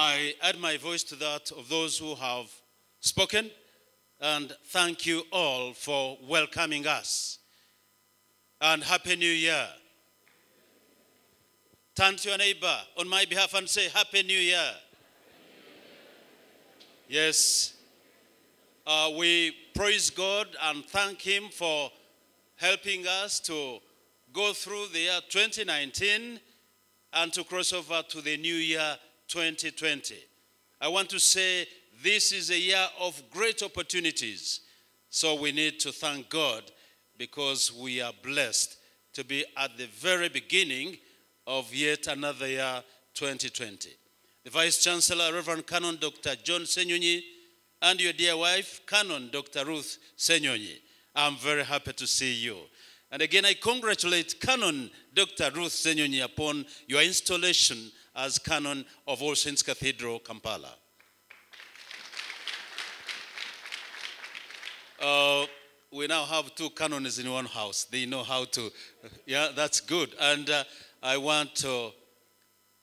I add my voice to that of those who have spoken and thank you all for welcoming us. And Happy New Year. Turn to your neighbor on my behalf and say, Happy New Year. Yes. Uh, we praise God and thank Him for helping us to go through the year 2019 and to cross over to the new year 2020. I want to say this is a year of great opportunities. So we need to thank God because we are blessed to be at the very beginning of yet another year 2020. The Vice Chancellor, Reverend Canon Dr. John Senyonyi, and your dear wife, Canon Dr. Ruth Senyonyi. I'm very happy to see you. And again, I congratulate Canon Dr. Ruth Senyonyi upon your installation as Canon of All Saints Cathedral, Kampala. Uh, we now have two canons in one house. They know how to, yeah, that's good. And uh, I want to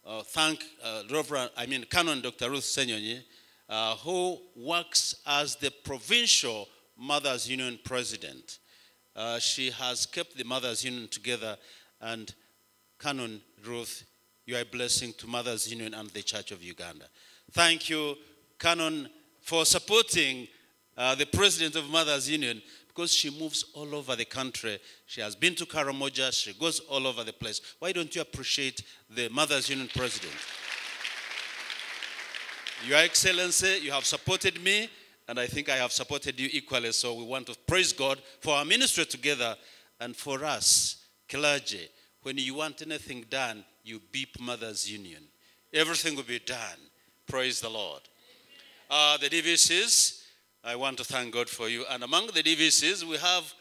uh, thank uh, Reverend, I mean, Canon Dr. Ruth Senyonyi, uh, who works as the provincial Mothers Union president. Uh, she has kept the Mothers Union together, and Canon Ruth, you are a blessing to Mothers Union and the Church of Uganda. Thank you, Canon, for supporting uh, the president of Mothers Union because she moves all over the country. She has been to Karamoja, she goes all over the place. Why don't you appreciate the Mothers Union president? Your Excellency, you have supported me, and I think I have supported you equally. So we want to praise God for our ministry together and for us, clergy. When you want anything done, you beep Mothers Union. Everything will be done. Praise the Lord. Uh, the DVCs, I want to thank God for you. And among the DVCs, we have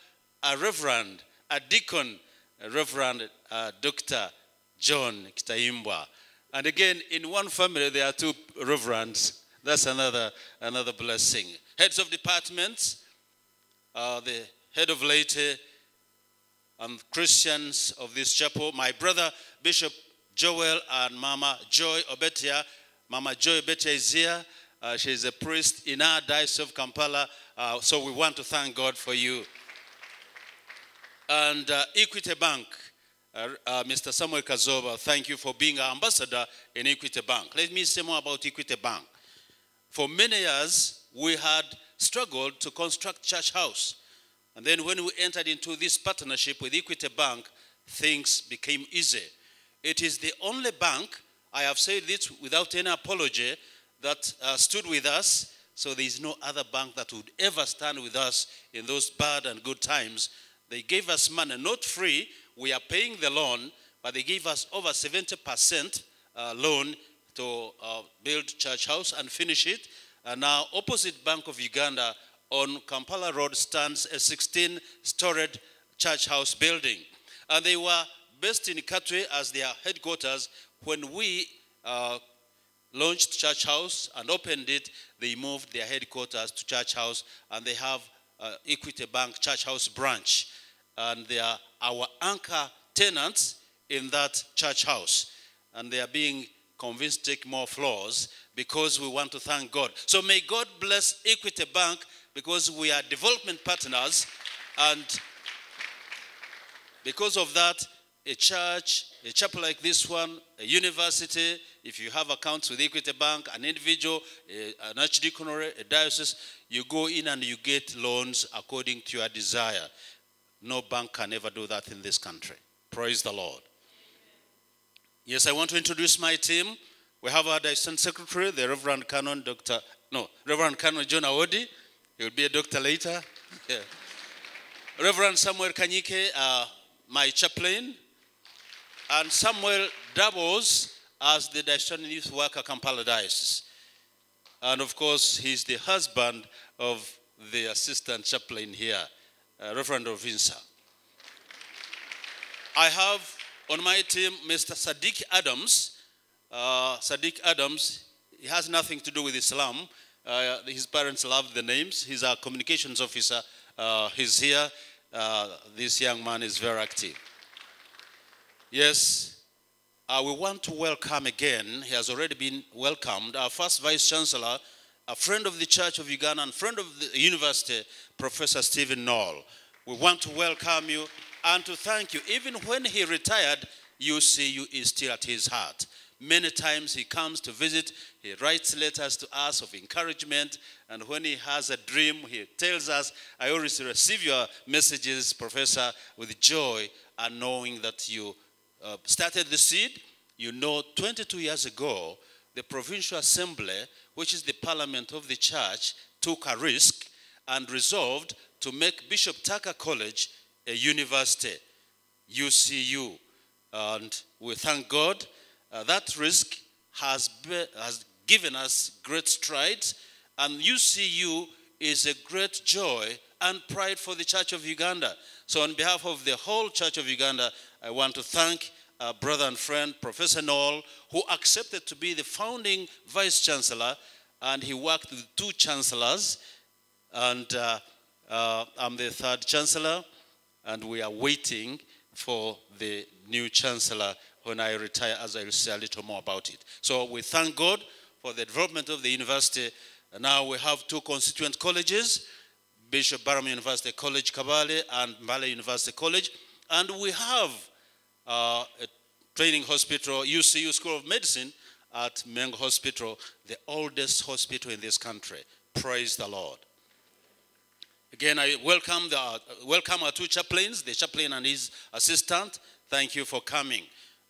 a reverend, a deacon, a Reverend uh, Dr. John Kitaimbwa. And again, in one family, there are two reverends. That's another, another blessing. Heads of departments, uh, the head of laity, and Christians of this chapel, my brother Bishop Joel and Mama Joy Obetia. Mama Joy Obetia is here. Uh, she's a priest in our diocese of Kampala. Uh, so we want to thank God for you. And uh, Equity Bank, uh, uh, Mr. Samuel Kazoba, thank you for being our ambassador in Equity Bank. Let me say more about Equity Bank. For many years, we had struggled to construct church house. And then when we entered into this partnership with Equity Bank, things became easy. It is the only bank, I have said this without any apology, that uh, stood with us. So there is no other bank that would ever stand with us in those bad and good times. They gave us money, not free. We are paying the loan, but they gave us over 70% uh, loan to uh, build church house and finish it. And now, opposite Bank of Uganda on Kampala Road stands a 16-storied church house building. And they were based in Katwe as their headquarters. When we uh, launched Church House and opened it, they moved their headquarters to Church House, and they have uh, Equity Bank Church House branch. And they are our anchor tenants in that church house. And they are being convinced to take more floors because we want to thank God. So may God bless Equity Bank because we are development partners. And because of that, a church, a chapel like this one, a university, if you have accounts with Equity Bank, an individual, a, an archdeaconry, a diocese, you go in and you get loans according to your desire. No bank can ever do that in this country. Praise the Lord. Yes, I want to introduce my team. We have our Assistant Secretary, the Reverend Canon Dr. No, Reverend Canon John Awodi. He will be a doctor later. Yeah. Reverend Samuel Kanyike, uh, my chaplain, and Samuel doubles as the Diocesan Youth Worker Kampala Diocese. And of course, he's the husband of the assistant chaplain here, uh, Reverend Rovinsa. I have on my team Mr. Sadiq Adams. Uh, Sadiq Adams, he has nothing to do with Islam. Uh, his parents love the names. He's our communications officer. Uh, he's here. Uh, this young man is very active. Yes, uh, we want to welcome again, he has already been welcomed, our first Vice Chancellor, a friend of the Church of Uganda and friend of the university, Professor Stephen Noll. We want to welcome you and to thank you. Even when he retired, UCU is still at his heart. Many times he comes to visit, he writes letters to us of encouragement, and when he has a dream, he tells us, I always receive your messages, Professor, with joy, and knowing that you uh, started the seed. You know, 22 years ago, the Provincial Assembly, which is the parliament of the church, took a risk and resolved to make Bishop Tucker College a university, UCU. And we thank God uh, that risk has, be, has given us great strides, and UCU is a great joy and pride for the Church of Uganda. So, on behalf of the whole Church of Uganda, I want to thank our brother and friend, Professor Noll, who accepted to be the founding vice chancellor, and he worked with two chancellors, and uh, uh, I'm the third chancellor, and we are waiting for the new chancellor when I retire, as I will say a little more about it. So we thank God for the development of the university. Now we have two constituent colleges, Bishop Barham University College Kabale and Mbale University College. And we have uh, a training hospital, UCU School of Medicine at Mengo Hospital, the oldest hospital in this country. Praise the Lord. Again, I welcome, the, uh, welcome our two chaplains, the chaplain and his assistant. Thank you for coming.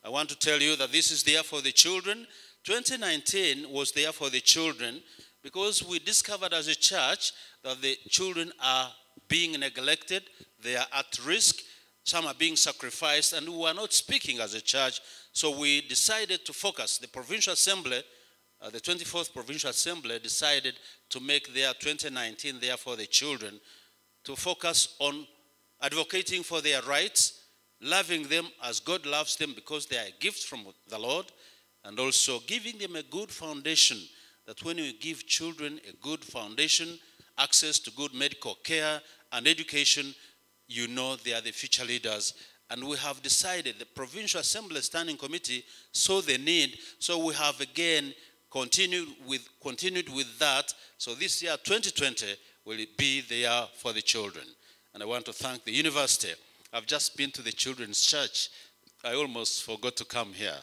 I want to tell you that this is there for the children. 2019 was there for the children because we discovered as a church that the children are being neglected, they are at risk, some are being sacrificed, and we are not speaking as a church. So we decided to focus. The Provincial Assembly, uh, the 24th Provincial Assembly, decided to make their 2019 there for the children to focus on advocating for their rights loving them as God loves them because they are gifts from the Lord, and also giving them a good foundation. That when you give children a good foundation, access to good medical care and education, you know they are the future leaders. And we have decided, the Provincial Assembly Standing Committee saw the need, so we have again continued with, continued with that. So this year, 2020, will be the year for the children. And I want to thank the university I've just been to the children's church. I almost forgot to come here.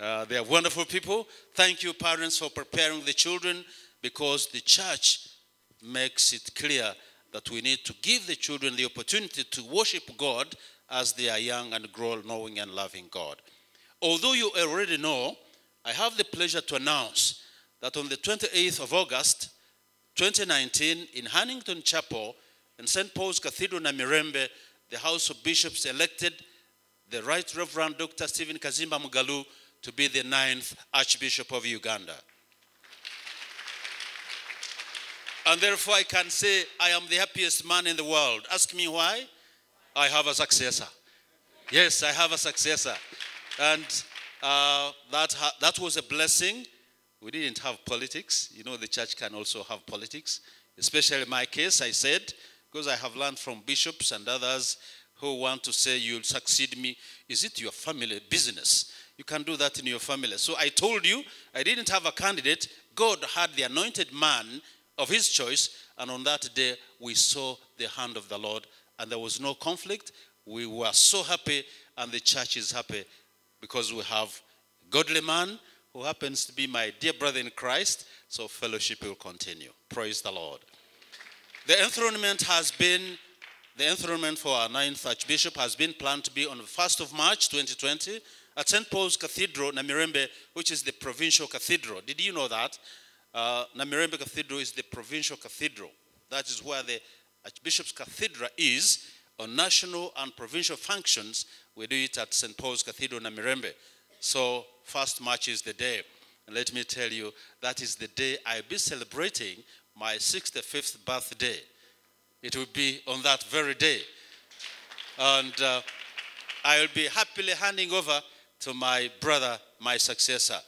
Uh, they are wonderful people. Thank you, parents, for preparing the children because the church makes it clear that we need to give the children the opportunity to worship God as they are young and grow knowing and loving God. Although you already know, I have the pleasure to announce that on the 28th of August 2019 in Hannington Chapel in St. Paul's Cathedral, Namirembe, the House of Bishops elected the Right Reverend Dr. Stephen Kazimba Mugalu to be the ninth Archbishop of Uganda. And therefore, I can say I am the happiest man in the world. Ask me why? I have a successor. Yes, I have a successor. And uh, that, that was a blessing. We didn't have politics. You know, the church can also have politics. Especially in my case, I said, because I have learned from bishops and others who want to say you'll succeed me. Is it your family business? You can do that in your family. So I told you I didn't have a candidate. God had the anointed man of his choice, and on that day we saw the hand of the Lord, and there was no conflict. We were so happy, and the church is happy because we have a godly man who happens to be my dear brother in Christ. So fellowship will continue. Praise the Lord. The enthronement has been, the enthronement for our ninth Archbishop has been planned to be on the 1st of March 2020 at St. Paul's Cathedral, Namirembe, which is the provincial cathedral. Did you know that? Uh, Namirembe Cathedral is the provincial cathedral. That is where the Archbishop's Cathedral is on national and provincial functions. We do it at St. Paul's Cathedral, Namirembe. So, 1st March is the day. And let me tell you, that is the day I'll be celebrating my 65th birthday. It will be on that very day. And uh, I will be happily handing over to my brother, my successor.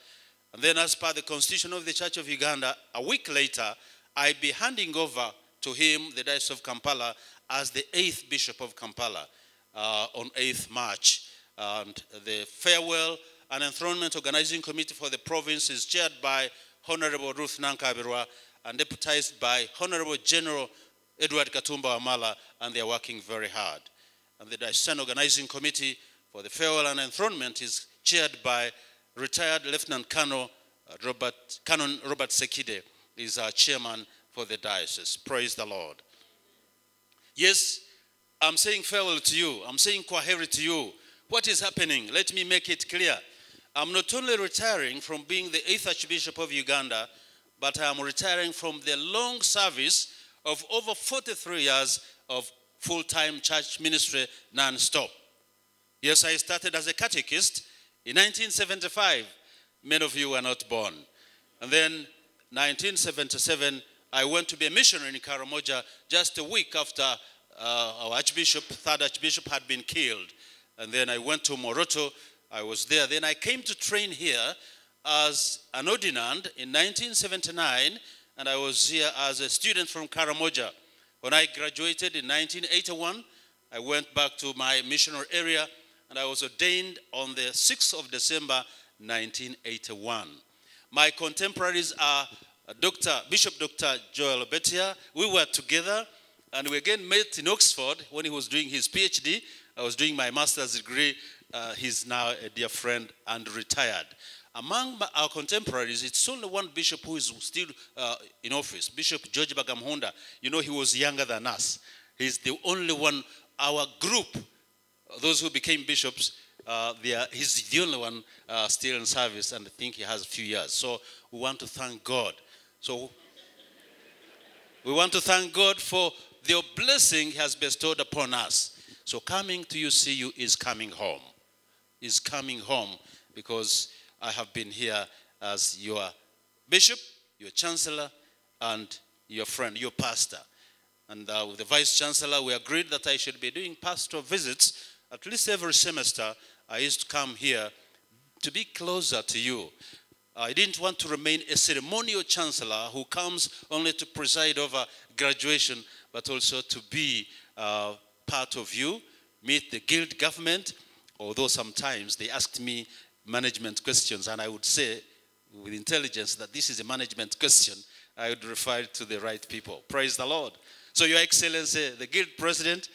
And then, as per the constitution of the Church of Uganda, a week later, I'll be handing over to him the Diocese of Kampala as the eighth Bishop of Kampala uh, on 8th March. And the farewell and Enthronement Organizing Committee for the province is chaired by Honorable Ruth Nankabirwa and deputized by Honorable General Edward Katumba Wamala, and they are working very hard. And the Diocesan Organizing Committee for the farewell and enthronement is chaired by retired Lieutenant Colonel uh, Robert, Canon Robert Sekide, is our chairman for the diocese. Praise the Lord. Yes, I'm saying farewell to you. I'm saying kwaheri to you. What is happening? Let me make it clear. I'm not only retiring from being the 8th Archbishop of Uganda, but I am retiring from the long service of over 43 years of full-time church ministry non-stop. Yes, I started as a catechist in 1975. Many of you were not born. And then 1977, I went to be a missionary in Karamoja just a week after uh, our Archbishop, third Archbishop, had been killed. And then I went to Moroto. I was there. Then I came to train here as an ordinand in 1979, and I was here as a student from Karamoja. When I graduated in 1981, I went back to my missionary area, and I was ordained on the 6th of December 1981. My contemporaries are Dr. Bishop Dr. Joel Betia. We were together and we again met in Oxford when he was doing his PhD. I was doing my master's degree. Uh, he's now a dear friend and retired. Among our contemporaries, it's only one bishop who is still uh, in office, Bishop George Bagamuhunda. You know, he was younger than us. He's the only one, our group, those who became bishops, uh, are, he's the only one uh, still in service, and I think he has a few years. So we want to thank God. So we want to thank God for the blessing he has bestowed upon us. So coming to UCU is coming home. Is coming home because I have been here as your bishop, your chancellor, and your friend, your pastor. And uh, with the vice chancellor, we agreed that I should be doing pastoral visits at least every semester. I used to come here to be closer to you. I didn't want to remain a ceremonial chancellor who comes only to preside over graduation, but also to be uh, part of you, meet the guild government, although sometimes they asked me management questions, and I would say with intelligence that this is a management question, I would refer to the right people. Praise the Lord. So, Your Excellency, the guild president,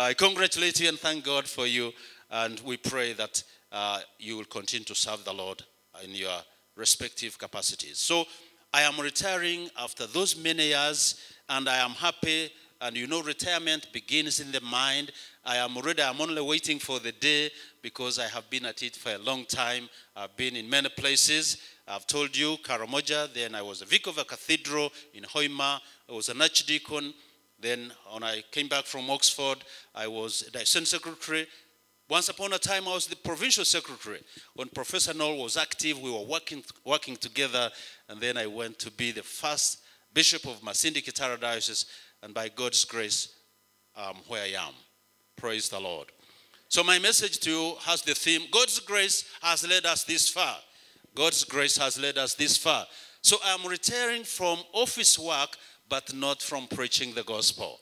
I congratulate you and thank God for you, and we pray that uh, you will continue to serve the Lord in your respective capacities. So, I am retiring after those many years and I am happy. And you know, retirement begins in the mind. I am ready. I'm only waiting for the day because I have been at it for a long time. I've been in many places. I've told you, Karamoja, then I was a vicar of a cathedral in Hoima. I was an archdeacon. Then when I came back from Oxford, I was diocesan secretary. Once upon a time, I was the provincial secretary. When Professor Noll was active, we were working, working together. And then I went to be the first Bishop of Masindi Kitara Diocese, and by God's grace, I'm where I am. Praise the Lord. So, my message to you has the theme God's grace has led us this far. God's grace has led us this far. So, I'm retiring from office work, but not from preaching the gospel.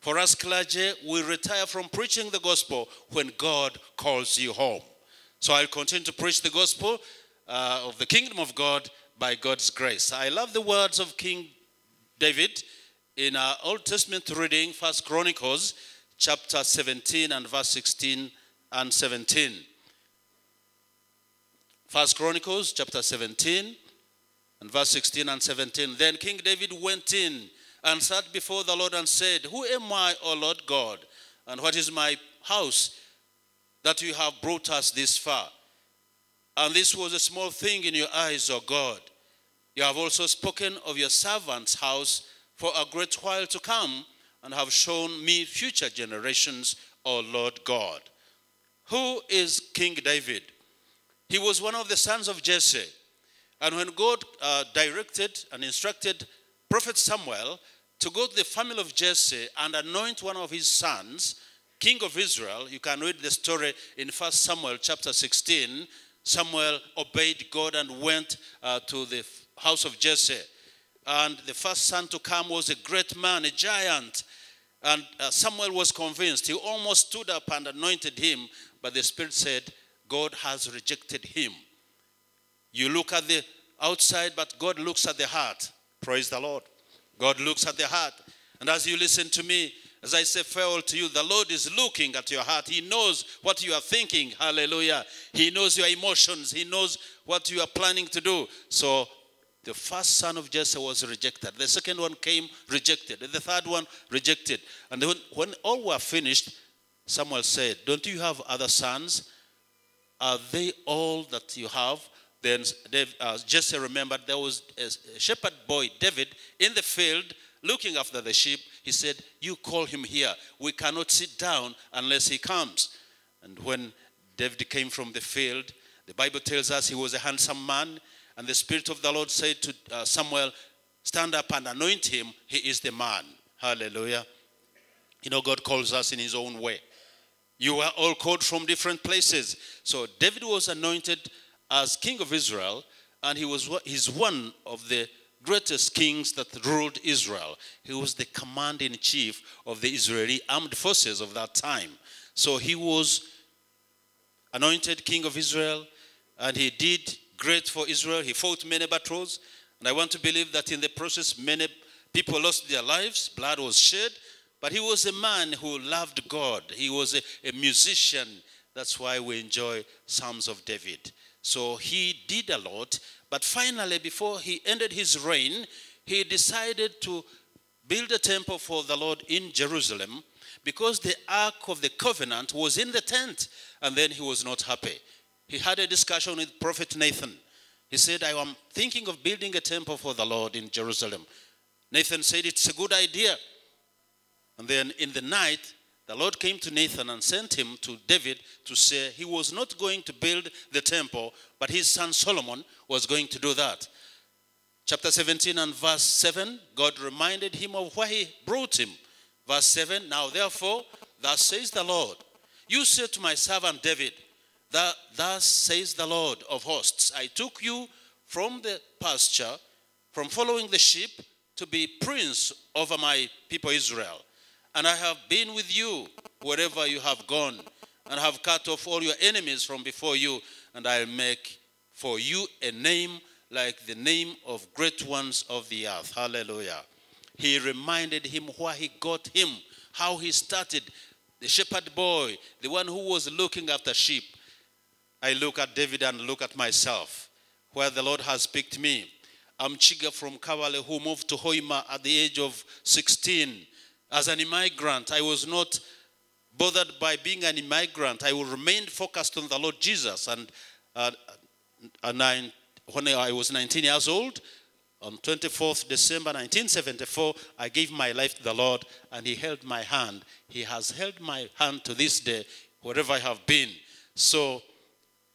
For us clergy, we retire from preaching the gospel when God calls you home. So, I'll continue to preach the gospel uh, of the kingdom of God by God's grace. I love the words of King David in our Old Testament reading, First Chronicles chapter 17 and verse 16 and 17. First Chronicles chapter 17 and verse 16 and 17. Then King David went in and sat before the Lord and said, Who am I, O Lord God? And what is my house that you have brought us this far? And this was a small thing in your eyes, O God. You have also spoken of your servant's house for a great while to come, and have shown me future generations, O Lord God. Who is King David? He was one of the sons of Jesse. And when God uh, directed and instructed Prophet Samuel to go to the family of Jesse and anoint one of his sons, king of Israel, you can read the story in 1 Samuel chapter 16. Samuel obeyed God and went uh, to the house of Jesse. And the first son to come was a great man, a giant. And uh, Samuel was convinced. He almost stood up and anointed him, but the Spirit said, God has rejected him. You look at the outside, but God looks at the heart. Praise the Lord. God looks at the heart. And as you listen to me, as I say farewell to you, the Lord is looking at your heart. He knows what you are thinking. Hallelujah. He knows your emotions. He knows what you are planning to do. So the first son of Jesse was rejected. The second one came rejected. The third one rejected. And when, when all were finished, Samuel said, Don't you have other sons? Are they all that you have? Then uh, Jesse remembered there was a shepherd boy, David, in the field looking after the sheep. He said, You call him here. We cannot sit down unless he comes. And when David came from the field, the Bible tells us he was a handsome man. And the Spirit of the Lord said to uh, Samuel, Stand up and anoint him. He is the man. Hallelujah. You know, God calls us in his own way. You are all called from different places. So David was anointed as king of Israel, and he was he's one of the greatest kings that ruled Israel. He was the commander in chief of the Israeli armed forces of that time. So he was anointed king of Israel, and he did great for Israel. He fought many battles, and I want to believe that in the process, many people lost their lives, blood was shed, but he was a man who loved God. He was a, a musician. That's why we enjoy Psalms of David. So he did a lot, but finally, before he ended his reign, he decided to build a temple for the Lord in Jerusalem because the Ark of the Covenant was in the tent, and then he was not happy. He had a discussion with Prophet Nathan. He said, I am thinking of building a temple for the Lord in Jerusalem. Nathan said, It's a good idea. And then in the night, the Lord came to Nathan and sent him to David to say he was not going to build the temple, but his son Solomon was going to do that. Chapter 17 and verse 7, God reminded him of where he brought him. Verse 7, now therefore, thus says the Lord, you said to my servant David, that thus says the Lord of hosts, I took you from the pasture, from following the sheep, to be prince over my people Israel. And I have been with you wherever you have gone, and have cut off all your enemies from before you, and I'll make for you a name like the name of great ones of the earth. Hallelujah. He reminded him where he got him, how he started, the shepherd boy, the one who was looking after sheep. I look at David and look at myself, where the Lord has picked me. I'm Chiga from Kabale who moved to Hoima at the age of 16 as an immigrant, I was not bothered by being an immigrant. I remained focused on the Lord Jesus. And uh, nine, when I was 19 years old, on 24th December 1974, I gave my life to the Lord and He held my hand. He has held my hand to this day, wherever I have been. So,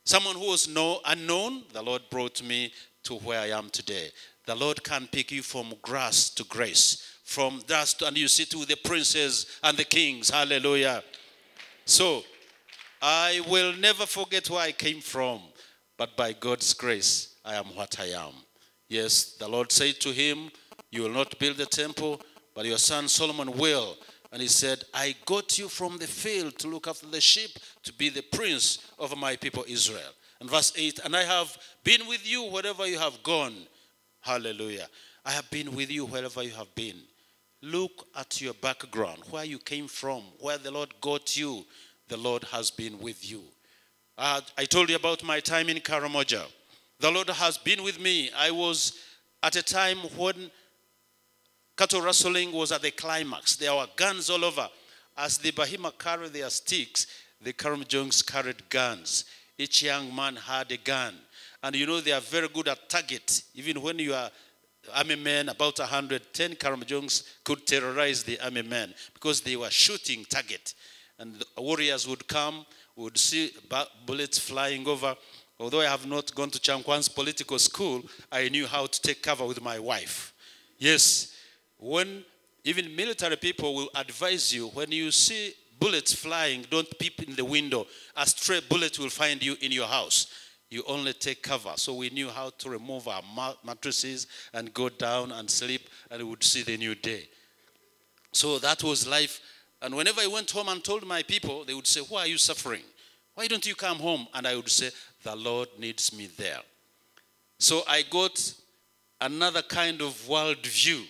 someone who was no, unknown, the Lord brought me to where I am today. The Lord can pick you from grass to grace from dust and you sit with the princes and the kings. Hallelujah. So, I will never forget where I came from, but by God's grace, I am what I am. Yes, the Lord said to him, You will not build the temple, but your son Solomon will. And he said, I got you from the field to look after the sheep, to be the prince over my people Israel. And verse 8, and I have been with you wherever you have gone. Hallelujah. I have been with you wherever you have been. Look at your background, where you came from, where the Lord got you. The Lord has been with you. Uh, I told you about my time in Karamoja. The Lord has been with me. I was at a time when cattle rustling was at the climax. There were guns all over. As the Bahima carried their sticks, the Karamojongs carried guns. Each young man had a gun. And you know, they are very good at target. Even when you are army men, about 110 Karamojongs could terrorize the army men because they were shooting target. And warriors would come, would see bullets flying over. Although I have not gone to Kyankwanzi political school, I knew how to take cover with my wife. Yes, when even military people will advise you when you see bullets flying, don't peep in the window. A stray bullet will find you in your house you only take cover. So we knew how to remove our mattresses and go down and sleep, and we would see the new day. So that was life. And whenever I went home and told my people, they would say, Why are you suffering? Why don't you come home? And I would say, The Lord needs me there. So I got another kind of world view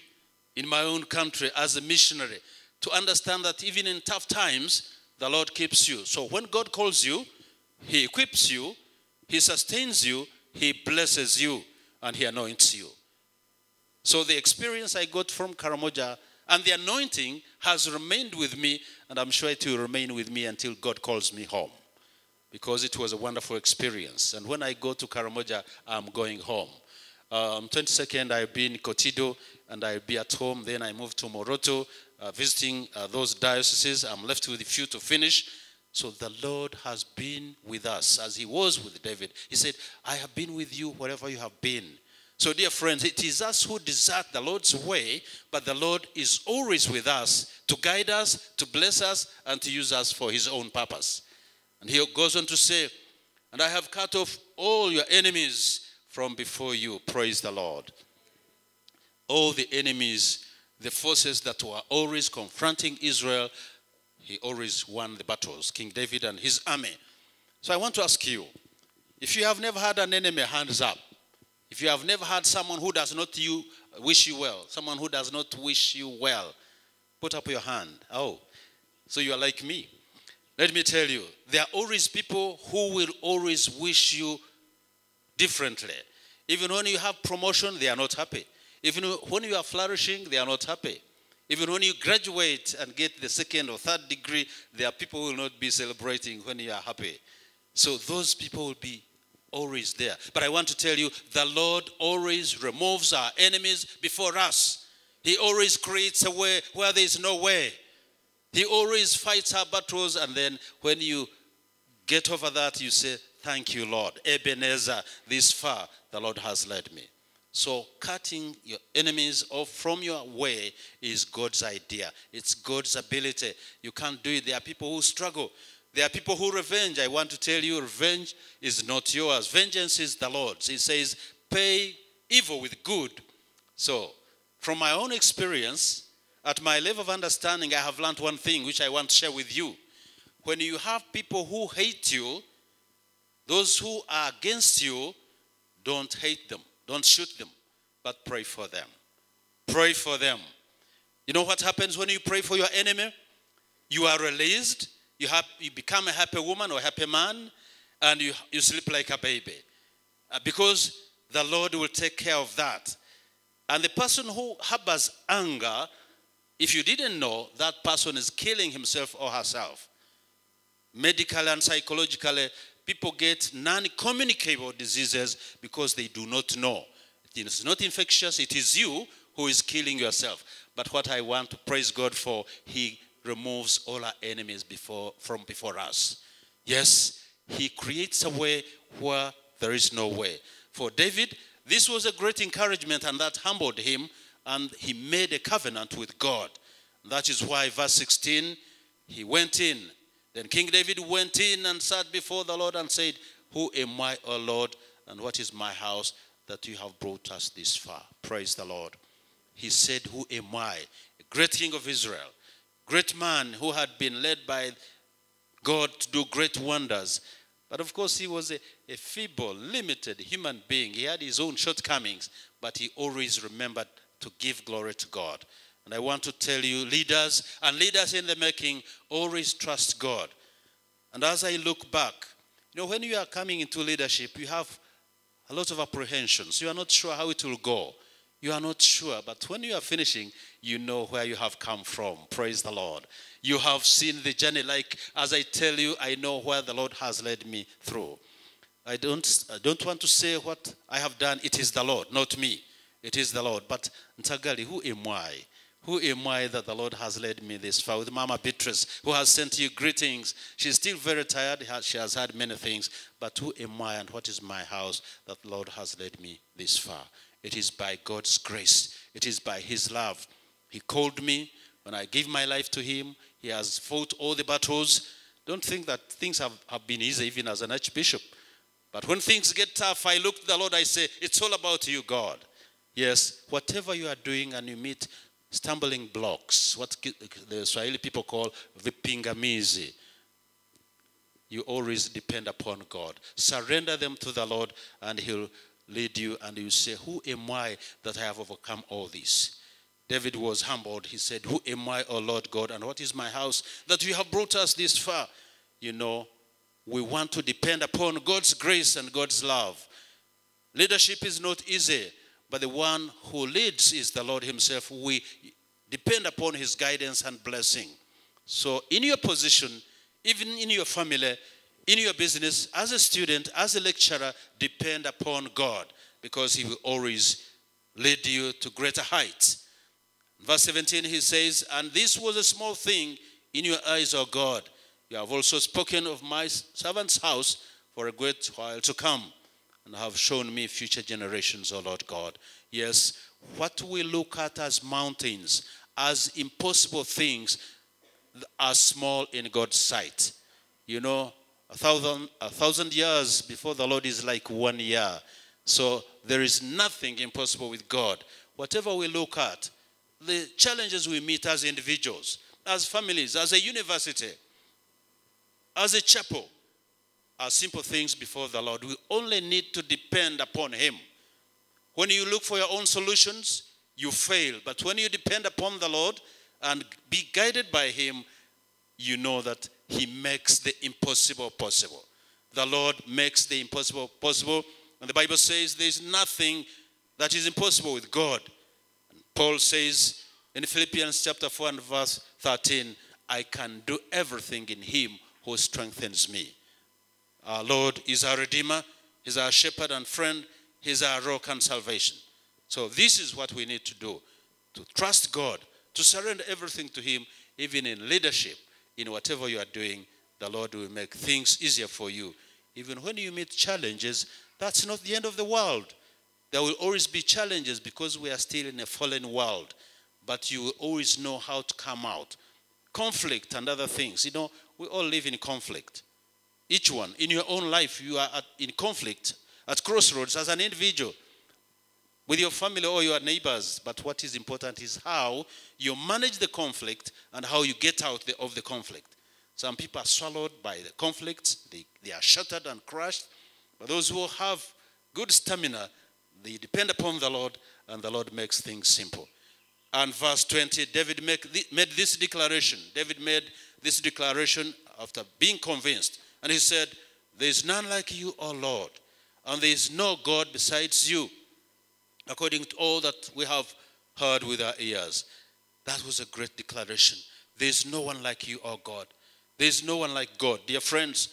in my own country as a missionary to understand that even in tough times, the Lord keeps you. So when God calls you, He equips you, He sustains you, He blesses you, and He anoints you. So the experience I got from Karamoja and the anointing has remained with me, and I'm sure it will remain with me until God calls me home. Because it was a wonderful experience. And when I go to Karamoja, I'm going home. Um, 22nd, I'll be in Kotido, and I'll be at home. Then I move to Moroto, uh, visiting uh, those dioceses. I'm left with a few to finish. So the Lord has been with us as he was with David. He said, I have been with you wherever you have been. So, dear friends, it is us who desert the Lord's way, but the Lord is always with us to guide us, to bless us, and to use us for his own purpose. And he goes on to say, And I have cut off all your enemies from before you. Praise the Lord. All the enemies, the forces that were always confronting Israel, he always won the battles, King David and his army. So I want to ask you if you have never had an enemy, hands up. If you have never had someone who does not you uh, wish you well, someone who does not wish you well, put up your hand. Oh, so you are like me. Let me tell you, there are always people who will always wish you differently. Even when you have promotion, they are not happy. Even when you are flourishing, they are not happy. Even when you graduate and get the second or third degree, there are people who will not be celebrating when you are happy. So those people will be always there. But I want to tell you, the Lord always removes our enemies before us. He always creates a way where there is no way. He always fights our battles, and then when you get over that, you say, Thank you, Lord. Ebenezer, this far the Lord has led me. So, cutting your enemies off from your way is God's idea. It's God's ability. You can't do it. There are people who struggle. There are people who revenge. I want to tell you, revenge is not yours. Vengeance is the Lord's. He says, pay evil with good. So, from my own experience, at my level of understanding, I have learned one thing which I want to share with you. When you have people who hate you, those who are against you, don't hate them, don't shoot them, but pray for them. Pray for them. You know what happens when you pray for your enemy? You are released you, have, you become a happy woman or happy man, and you, you sleep like a baby. Uh, because the Lord will take care of that. And the person who harbors anger, if you didn't know, that person is killing himself or herself. Medically and psychologically, people get non communicable diseases because they do not know. It is not infectious, it is you who is killing yourself. But what I want to praise God for, He removes all our enemies before, from before us. Yes, he creates a way where there is no way. For David, this was a great encouragement and that humbled him and he made a covenant with God. That is why, verse 16, he went in. Then King David went in and sat before the Lord and said, Who am I, O Lord, and what is my house that you have brought us this far? Praise the Lord. He said, Who am I? A great king of Israel great man who had been led by God to do great wonders. But of course, he was a, a, feeble, limited human being. He had his own shortcomings, but he always remembered to give glory to God. And I want to tell you, leaders and leaders in the making, always trust God. And as I look back, you know, when you are coming into leadership, you have a lot of apprehensions. You are not sure how it will go. You are not sure, but when you are finishing, you know where you have come from. Praise the Lord. You have seen the journey. Like as I tell you, I know where the Lord has led me through. I don't, I don't want to say what I have done. It is the Lord, not me. It is the Lord. But Ntagali, who am I? Who am I that the Lord has led me this far? With Mama Beatrice, who has sent you greetings. She's still very tired. She has had many things. But who am I and what is my house that the Lord has led me this far? It is by God's grace, it is by His love. He called me when I gave my life to Him. He has fought all the battles. Don't think that things have, have been easy, even as an archbishop. But when things get tough, I look to the Lord, I say, It's all about you, God. Yes, whatever you are doing and you meet stumbling blocks, what the Swahili people call vipingamizi, you always depend upon God. Surrender them to the Lord, and He'll lead you and you say, Who am I that I have overcome all this? David was humbled. He said, Who am I, O Lord God, and what is my house that you have brought us this far? You know, we want to depend upon God's grace and God's love. Leadership is not easy, but the one who leads is the Lord Himself. We depend upon His guidance and blessing. So, in your position, even in your family, in your business, as a student, as a lecturer, depend upon God because He will always lead you to greater heights. Verse 17, He says, And this was a small thing in your eyes, O God. You have also spoken of my servant's house for a great while to come and have shown me future generations, O Lord God. Yes, what we look at as mountains, as impossible things, are small in God's sight. You know, a thousand, a thousand years before the Lord is like one year. So there is nothing impossible with God. Whatever we look at, the challenges we meet as individuals, as families, as a university, as a chapel, are simple things before the Lord. We only need to depend upon Him. When you look for your own solutions, you fail. But when you depend upon the Lord and be guided by Him, you know that He makes the impossible possible. The Lord makes the impossible possible. And the Bible says there's nothing that is impossible with God. And Paul says in Philippians chapter 4 and verse 13, I can do everything in Him who strengthens me. Our Lord is our Redeemer, He's our shepherd and friend, He's our rock and salvation. So, this is what we need to do to trust God, to surrender everything to Him, even in leadership, in whatever you are doing. The Lord will make things easier for you. Even when you meet challenges, that's not the end of the world. There will always be challenges because we are still in a fallen world, but you will always know how to come out. Conflict and other things. You know, we all live in conflict. Each one. In your own life, you are at, in conflict at crossroads as an individual with your family or your neighbors. But what is important is how you manage the conflict and how you get out the, of the conflict. Some people are swallowed by the conflict, they, they are shattered and crushed. But those who have good stamina, they depend upon the Lord, and the Lord makes things simple. And verse 20, David make, made this declaration. David made this declaration after being convinced. And he said, There is none like you, O Lord, and there is no God besides you, according to all that we have heard with our ears. That was a great declaration. There is no one like you, O God. There is no one like God. Dear friends,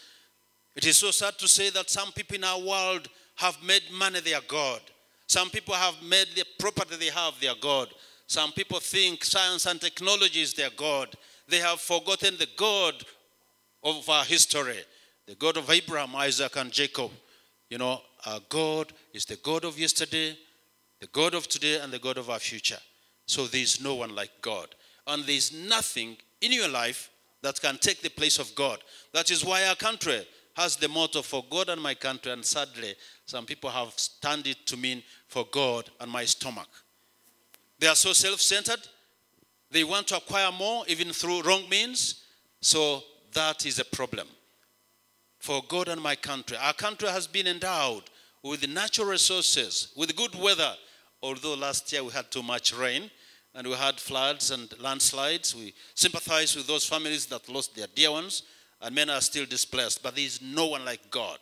it is so sad to say that some people in our world have made money their God. Some people have made the property they have their God. Some people think science and technology is their God. They have forgotten the God of our history, the God of Abraham, Isaac, and Jacob. You know, our God is the God of yesterday, the God of today, and the God of our future. So there is no one like God. And there is nothing in your life that can take the place of God. That is why our country has the motto for God and my country, and sadly, some people have turned it to mean for God and my stomach. They are so self centered, they want to acquire more even through wrong means. So that is a problem for God and my country. Our country has been endowed with natural resources, with good weather. Although last year we had too much rain and we had floods and landslides, we sympathize with those families that lost their dear ones, and many are still displaced. But there is no one like God.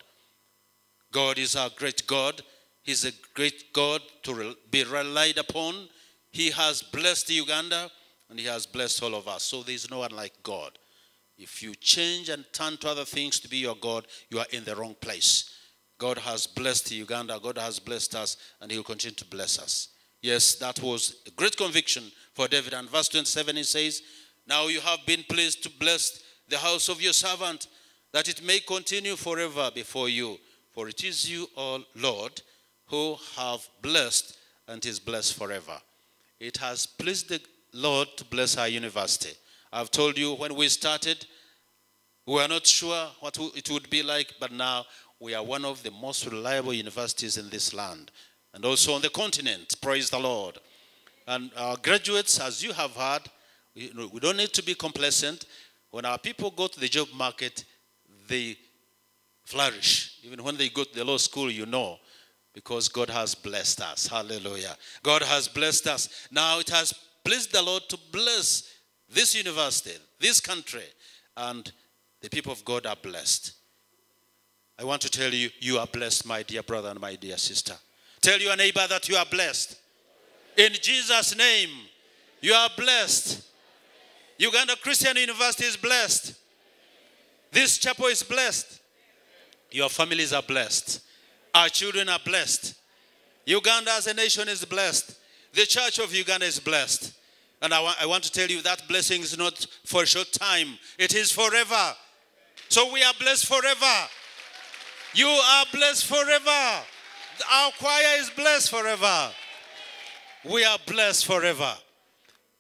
God is our great God. He's a great God to be relied upon. He has blessed Uganda and He has blessed all of us. So there is no one like God. If you change and turn to other things to be your God, you are in the wrong place. God has blessed Uganda, God has blessed us, and He will continue to bless us. Yes, that was a great conviction for David. And verse 27 he says, Now you have been pleased to bless the house of your servant, that it may continue forever before you. For it is you, O Lord, who have blessed and is blessed forever. It has pleased the Lord to bless our university. I've told you when we started, we were not sure what it would be like, but now we are one of the most reliable universities in this land and also on the continent. Praise the Lord. And our graduates, as you have heard, we, don't need to be complacent. When our people go to the job market, they flourish. Even when they go to the law school, you know. because God has blessed us. Hallelujah. God has blessed us. Now it has pleased the Lord to bless this university, this country, and the people of God are blessed. I want to tell you, you are blessed, my dear brother and my dear sister. Tell your neighbor that you are blessed. In Jesus' name, you are blessed. Uganda Christian University is blessed. This chapel is blessed. Your families are blessed. Our children are blessed. Uganda as a nation is blessed. The church of Uganda is blessed. And I, wa- I want to tell you that blessing is not for a short time, it is forever. So we are blessed forever. You are blessed forever. Our choir is blessed forever. We are blessed forever.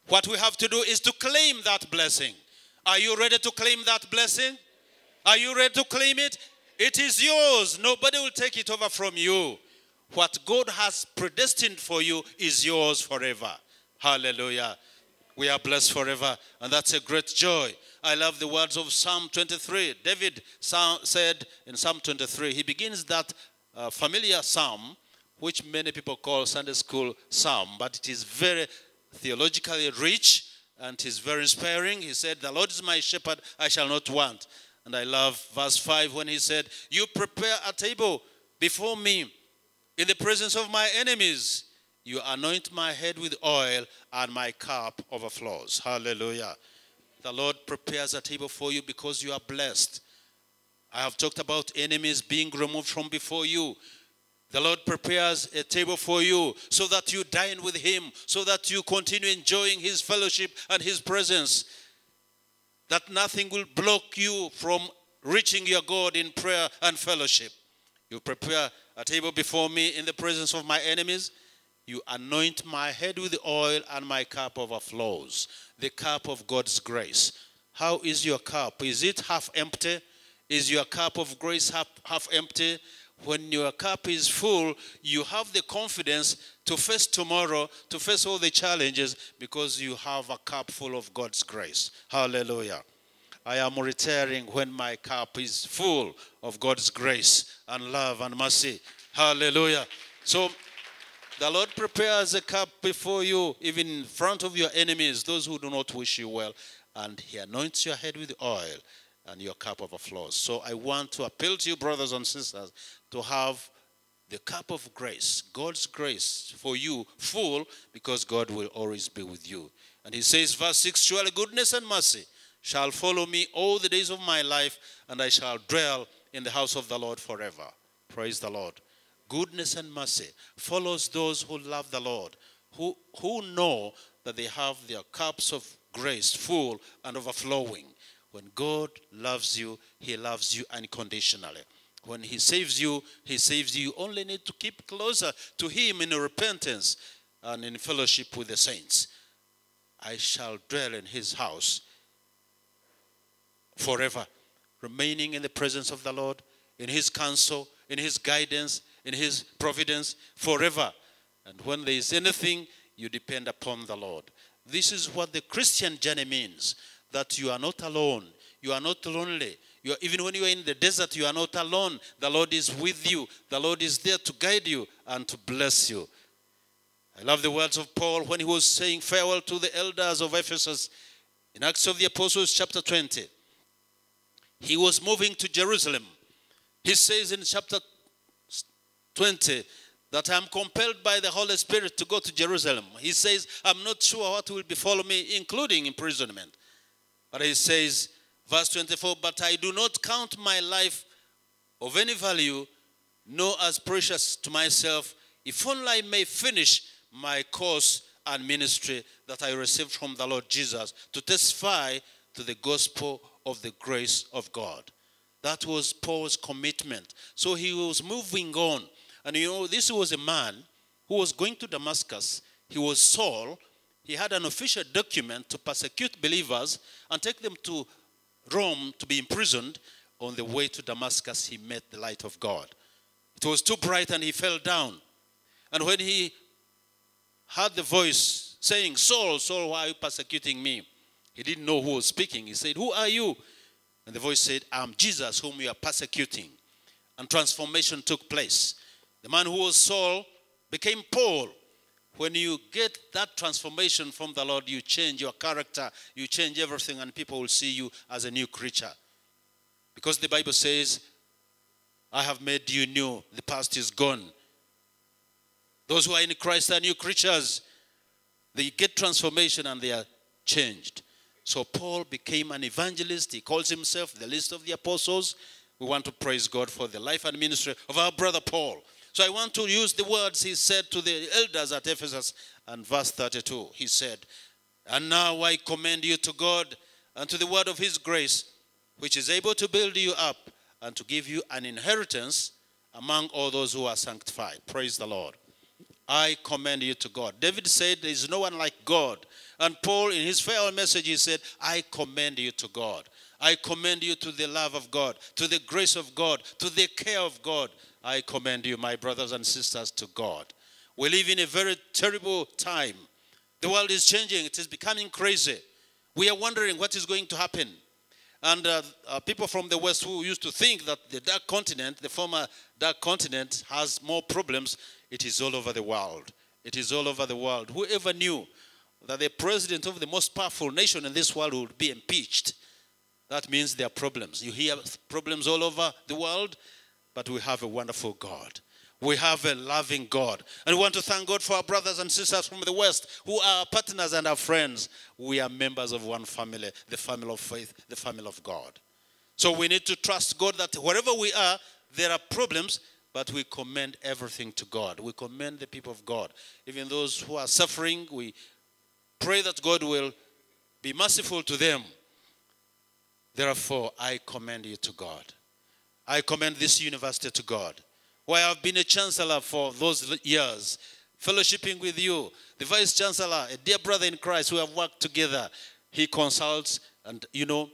What we have to do is to claim that blessing. Are you ready to claim that blessing? Are you ready to claim it? It is yours. Nobody will take it over from you. What God has predestined for you is yours forever. Hallelujah. We are blessed forever, and that's a great joy. I love the words of Psalm 23. David said in Psalm 23, he begins that uh, familiar psalm, which many people call Sunday school psalm, but it is very theologically rich and it is very inspiring. He said, The Lord is my shepherd, I shall not want. And I love verse 5 when he said, You prepare a table before me in the presence of my enemies. You anoint my head with oil, and my cup overflows. Hallelujah. The Lord prepares a table for you because you are blessed. I have talked about enemies being removed from before you. The Lord prepares a table for you so that you dine with Him, so that you continue enjoying His fellowship and His presence. That nothing will block you from reaching your God in prayer and fellowship. You prepare a table before me in the presence of my enemies. You anoint my head with oil, and my cup overflows. The cup of God's grace. How is your cup? Is it half empty? Is your cup of grace half, half empty? When your cup is full, you have the confidence to face tomorrow, to face all the challenges, because you have a cup full of God's grace. Hallelujah. I am retiring when my cup is full of God's grace and love and mercy. Hallelujah. So the Lord prepares a cup before you, even in front of your enemies, those who do not wish you well, and He anoints your head with oil, and your cup overflows. So I want to appeal to you, brothers and sisters, to have the cup of grace, God's grace for you, full, because God will always be with you. And He says, verse 6 Surely goodness and mercy shall follow me all the days of my life, and I shall dwell in the house of the Lord forever. Praise the Lord. Goodness and mercy follows those who love the Lord, who, who know that they have their cups of grace full and overflowing. When God loves you, He loves you unconditionally. When He saves you, He saves you. You only need to keep closer to Him in repentance and in fellowship with the saints. I shall dwell in His house forever, remaining in the presence of the Lord, in His counsel, in His guidance, in His providence forever. And when there is anything, you depend upon the Lord. This is what the Christian journey means that you are not alone, you are not lonely. You are, even when you are in the desert, you are not alone. The Lord is with you, the Lord is there to guide you and to bless you. I love the words of Paul when he was saying farewell to the elders of Ephesus in Acts of the Apostles, chapter 20. He was moving to Jerusalem. He says in chapter 20 that I'm compelled by the Holy Spirit to go to Jerusalem. He says, I'm not sure what will befall me, including imprisonment. But he says, verse 24, but I do not count my life of any value, nor as precious to myself, if only I may finish my course and ministry that I received from the Lord Jesus to testify to the gospel of the grace of God. That was Paul's commitment. So he was moving on. And you know, this was a man who was going to Damascus. He was Saul. He had an official document to persecute believers and take them to Rome to be imprisoned. On the way to Damascus, he met the light of God. It was too bright and he fell down. And when he heard the voice saying, Saul, Saul, why are you persecuting me? He didn't know who was speaking. He said, Who are you? And the voice said, I'm Jesus whom you are persecuting. And transformation took place. The man who was Saul became Paul. When you get that transformation from the Lord, you change your character, you change everything, and people will see you as a new creature. Because the Bible says, I have made you new, the past is gone. Those who are in Christ are new creatures. They get transformation and they are changed. So Paul became an evangelist. He calls himself the least of the apostles. We want to praise God for the life and ministry of our brother Paul. So I want to use the words he said to the elders at Ephesus and verse 32. He said, And now I commend you to God and to the word of his grace, which is able to build you up and to give you an inheritance among all those who are sanctified. Praise the Lord. I commend you to God. David said, There is no one like God. And Paul, in his farewell message, he said, I commend you to God. I commend you to the love of God, to the grace of God, to the care of God. I commend you, my brothers and sisters, to God. We live in a very terrible time. The world is changing, it is becoming crazy. We are wondering what is going to happen. And uh, uh, people from the West who used to think that the dark continent, the former dark continent, has more problems, it is all over the world. It is all over the world. Whoever knew that the president of the most powerful nation in this world would be impeached? That means there are problems. You hear problems all over the world, but we have a wonderful God. We have a loving God. And we want to thank God for our brothers and sisters from the West who are our partners and our friends. We are members of one family, the family of faith, the family of God. So we need to trust God that wherever we are, there are problems, but we commend everything to God. We commend the people of God. Even those who are suffering, we pray that God will be merciful to them. Therefore, I commend you to God. I commend this university to God, where I've been a chancellor for those years, fellowshipping with you, the vice chancellor, a dear brother in Christ, we have worked together. He consults, and you know,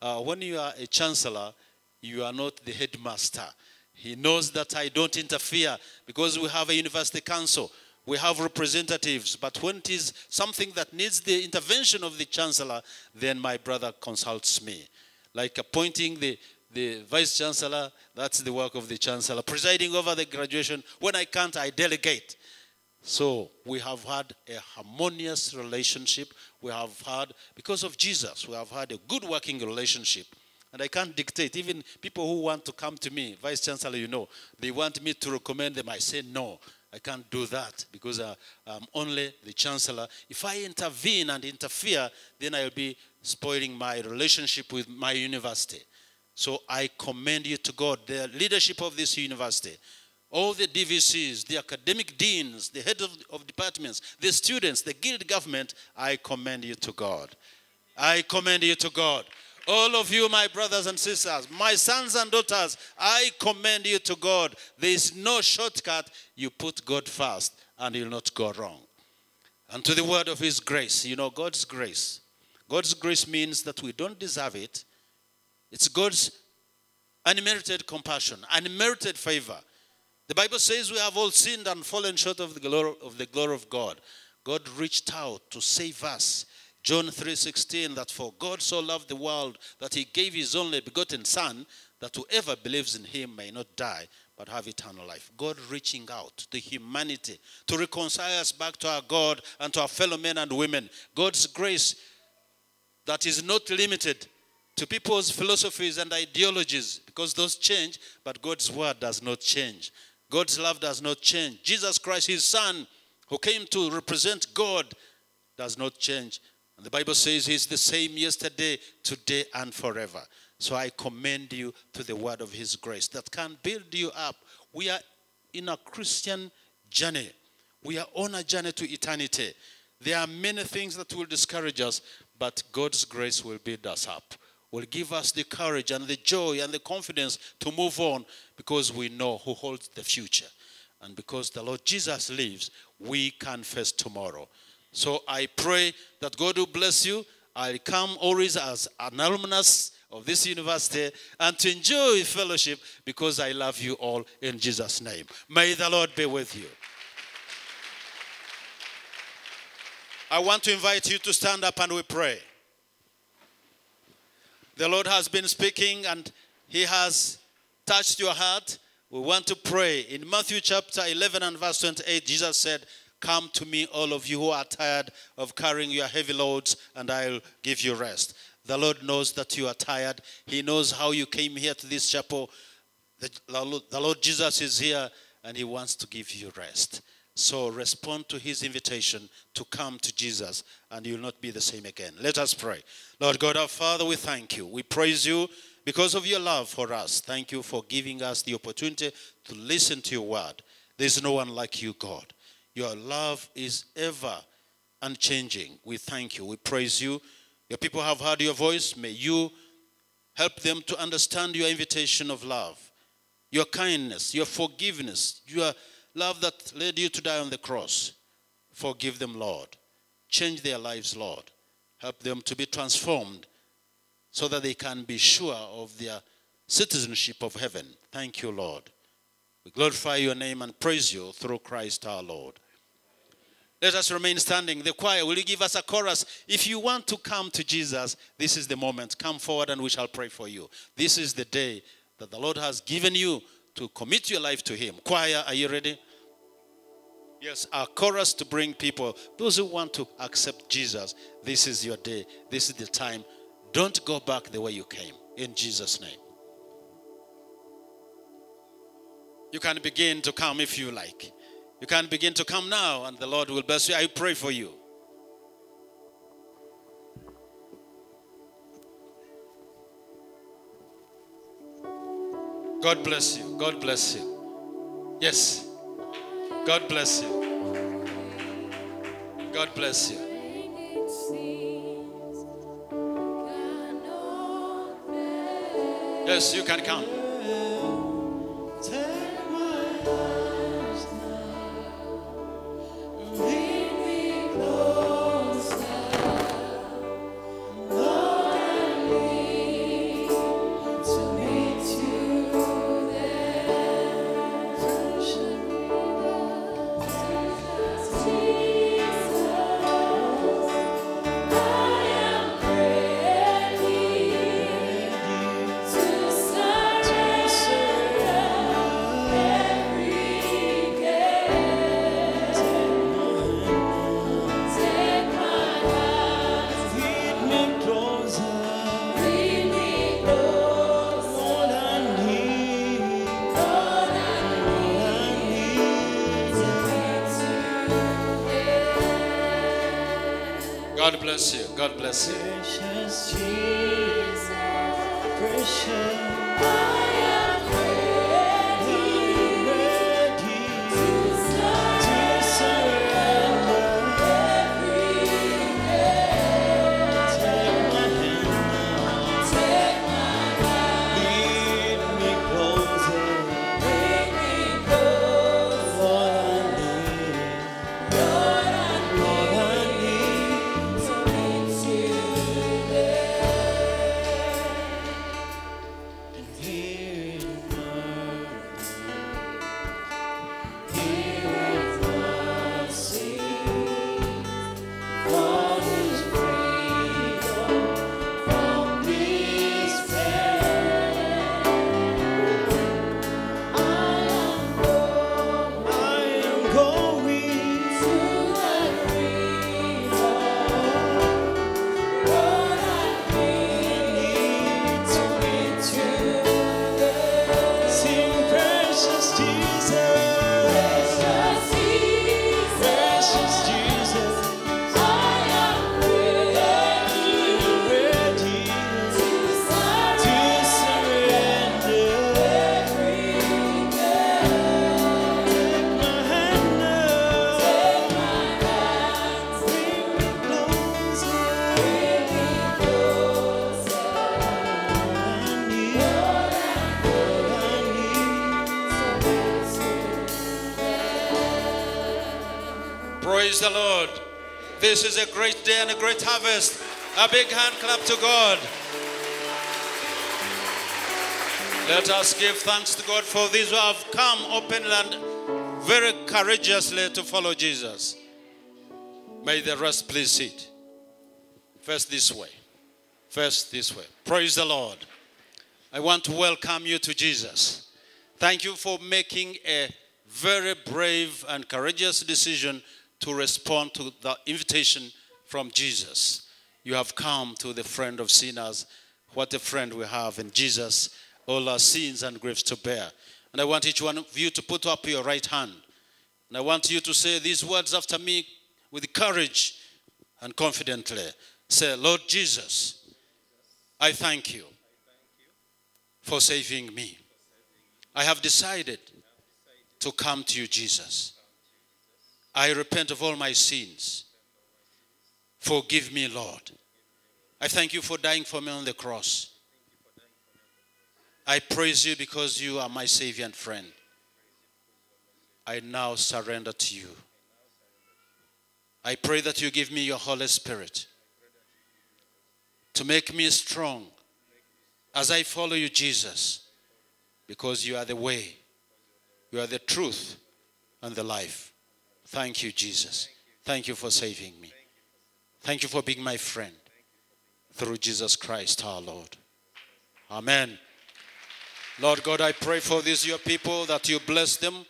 uh, when you are a chancellor, you are not the headmaster. He knows that I don't interfere because we have a university council. We have representatives, but when it is something that needs the intervention of the chancellor, then my brother consults me. Like appointing the, the vice chancellor, that's the work of the chancellor. Presiding over the graduation, when I can't, I delegate. So we have had a harmonious relationship. We have had, because of Jesus, we have had a good working relationship. And I can't dictate. Even people who want to come to me, Vice Chancellor, you know, they want me to recommend them. I say no. I can't do that because uh, I'm only the chancellor. If I intervene and interfere, then I'll be spoiling my relationship with my university. So I commend you to God, the leadership of this university, all the DVCs, the academic deans, the head of, of departments, the students, the guild government, I commend you to God. I commend you to God. All of you, my brothers and sisters, my sons and daughters, I commend you to God. There is no shortcut. You put God first, and you'll not go wrong. And to the word of His grace, you know, God's grace. God's grace means that we don't deserve it. It's God's unmerited compassion, unmerited favor. The Bible says we have all sinned and fallen short of the glory of the glory of God. God reached out to save us. John 3:16 that for God so loved the world that he gave his only begotten son that whoever believes in him may not die but have eternal life. God reaching out to humanity to reconcile us back to our God and to our fellow men and women. God's grace that is not limited to people's philosophies and ideologies because those change, but God's word does not change. God's love does not change. Jesus Christ, his son, who came to represent God, does not change. And the Bible says he's the same yesterday, today, and forever. So I commend you to the word of his grace that can build you up. We are in a Christian journey. We are on a journey to eternity. There are many things that will discourage us, but God's grace will build us up, will give us the courage and the joy and the confidence to move on because we know who holds the future. And because the Lord Jesus lives, we can face tomorrow. So I pray that God will bless you. I come always as an alumnus of this university and to enjoy fellowship because I love you all in Jesus' name. May the Lord be with you. I want to invite you to stand up and we pray. The Lord has been speaking and He has touched your heart We want to pray. In Matthew chapter 11 and verse 28, Jesus said, Come to me, all of you who are tired of carrying your heavy loads, and I'll give you rest. The Lord knows that you are tired. He knows how you came here to this chapel. The, Lord Jesus is here, and He wants to give you rest. So respond to His invitation to come to Jesus, and you'll not be the same again. Let us pray. Lord God, our Father, we thank you. We praise you because of your love for us. Thank you for giving us the opportunity to listen to your word. There's no one like you, God. Your love is ever unchanging. We thank you. We praise you. Your people have heard your voice. May you help them to understand your invitation of love, your kindness, your forgiveness, your love that led you to die on the cross. Forgive them, Lord. Change their lives, Lord. Help them to be transformed so that they can be sure of their citizenship of heaven. Thank you, Lord. We glorify your name and praise you through Christ our Lord. Let us remain standing. The choir, will you give us a chorus? If you want to come to Jesus, this is the moment. Come forward and we shall pray for you. This is the day that the Lord has given you to commit your life to Him. Choir, are you ready? Yes, our chorus to bring people, those who want to accept Jesus, this is your day. This is the time. Don't go back the way you came. In Jesus' name. You can begin to come if you like. You can begin to come now, and the Lord will bless you. I pray for you. God bless you. God bless you. Yes. God bless you. God bless you. Yes, you can come. Bless you. God bless you. Precious Jesus, precious. This is a great day and a great harvest. A big hand clap to God. Let us give thanks to God for these who have come openly and very courageously to follow Jesus. May the rest please sit. First this way. First this way. Praise the Lord. I want to welcome you to Jesus. Thank you for making a very brave and courageous decision to respond to the invitation from Jesus. You have come to the friend of sinners. What a friend we have in Jesus, all our sins and griefs to bear. And I want each one of you to put up your right hand. And I want you to say these words after me with courage and confidently. Say, Lord Jesus, I thank you for saving me. I have decided to come to you, Jesus. I repent of all my sins. Forgive me, Lord. I thank you for dying for me on the cross. I praise you because you are my Savior and friend. I now surrender to you. I pray that you give me your Holy Spirit to make me strong as I follow you, Jesus, because you are the way, you are the truth, and the life. Thank you, Jesus. Thank you for saving me. Thank you for being my friend through Jesus Christ our Lord. Amen. Lord God, I pray for these your people that you bless them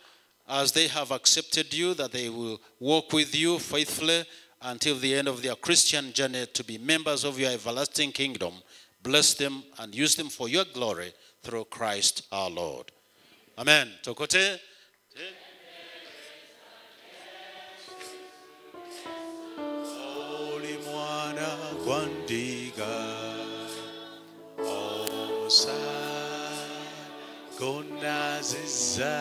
as they have accepted you, that they will walk with you faithfully until the end of their Christian journey to be members of your everlasting kingdom. Bless them and use them for your glory through Christ our Lord. Amen. Tokote. Mwana gwandiga omusa gonaziza